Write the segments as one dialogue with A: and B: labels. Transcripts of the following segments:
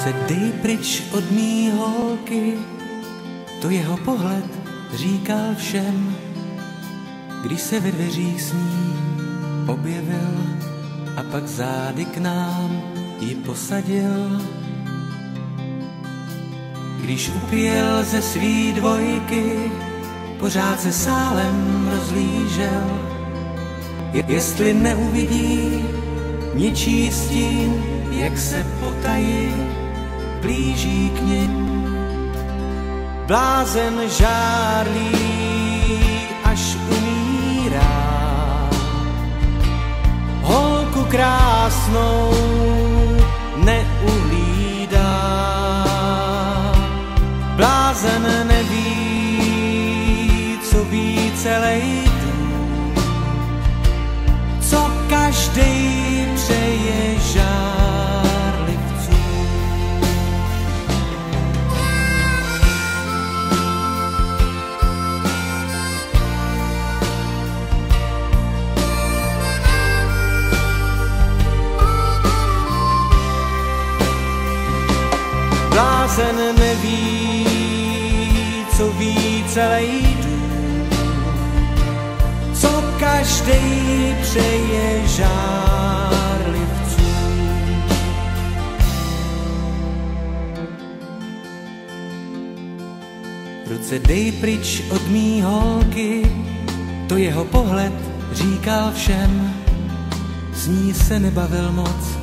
A: Ruce dej pryč od mý holky, to jeho pohled říkal všem, když se ve dveřích s ní objevil a pak zády k nám ji posadil. Když upěl ze svý dvojky, pořád se sálem rozlížel, jestli neuvidí ničí stín, jak se potají blíží k nim. Blázen žárlí, až umírá. Holku krásnou neuhlídá. Blázen neví, co ví celý co každý Blázen neví, co ví celý dům, co každý přeje žárlivců. Ruce dej pryč od mý holky, to jeho pohled říkal všem. Z ní se nebavil moc,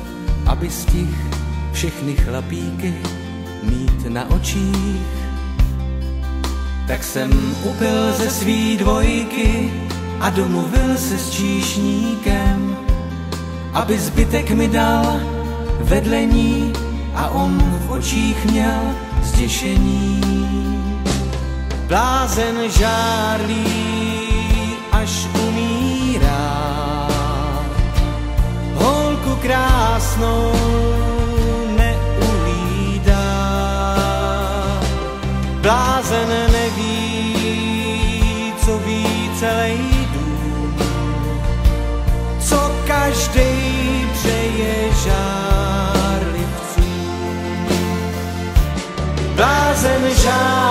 A: aby stih všechny chlapíky mít na očích. Tak jsem upil ze svý dvojky a domluvil se s číšníkem, aby zbytek mi dal vedle ní a on v očích měl zděšení. Blázen žárlí, až umírá. Holku krásnou Blázen neví, co ví celý dům, co každý přeje žárlivcům. Blázen žár